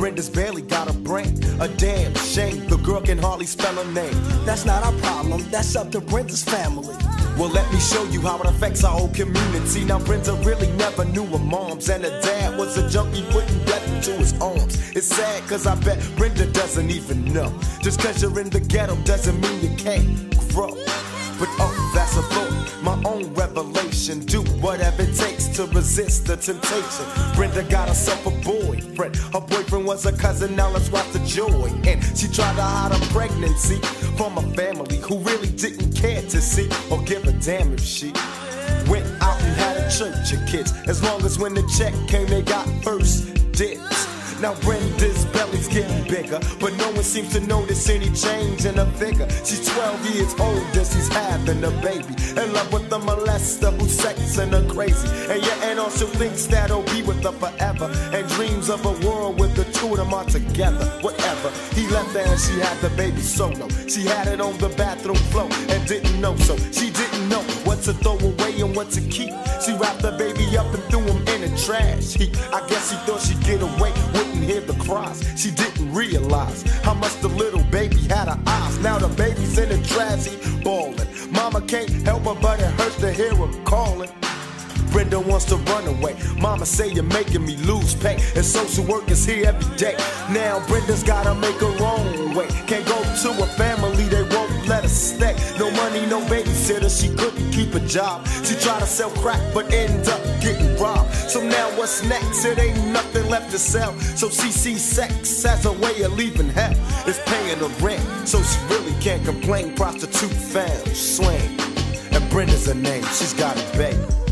Brenda's barely got a brain. A damn shame, the girl can hardly spell her name. That's not our problem, that's up to Brenda's family. Well, let me show you how it affects our whole community. Now, Brenda really never knew her moms, and her dad was a junkie putting death into his arms. It's sad, cause I bet Brenda doesn't even know. Just cause you're in the ghetto doesn't mean you can't grow. But oh, that's a thought, my own revelation. Do whatever it takes to resist the temptation. Brenda got herself a boyfriend. Her boyfriend was a cousin, now let's watch the joy. And she tried to hide her pregnancy from a family who really didn't care to see or give a damn if she went out and had a church of kids. As long as when the check came, they got first dibs. Now Brenda's belly's getting bigger, but no one seems to notice any change in her figure. She's 12 years old and she's having a baby. In love with the molester who's sexing her crazy. And your aunt also thinks that he'll be with her forever. And dreams of a world with the two of them are together. Whatever. He left her and she had the baby solo. She had it on the bathroom floor and didn't know so. She didn't know what to throw away and what to keep. She wrapped the baby up and threw him in the trash heap. I guess she thought she'd get away, hear the cries. She didn't realize how much the little baby had her eyes. Now the baby's in the trash heap, bawling. Mama can't help her, but it hurts to hear her calling. Brenda wants to run away. Mama say you're making me lose pay. And social work is here every day. Now Brenda's gotta make her own way. Can't go to a family, they won't let her stay. No money, no babysitter, she couldn't keep a job. She tried to sell crack, but ended up getting robbed. So now what's next? It ain't nothing left to sell. So she sex as a way of leaving hell. It's paying the rent, so she really can't complain. Prostitute found, swing. And Brenda's her name, she's got a baby.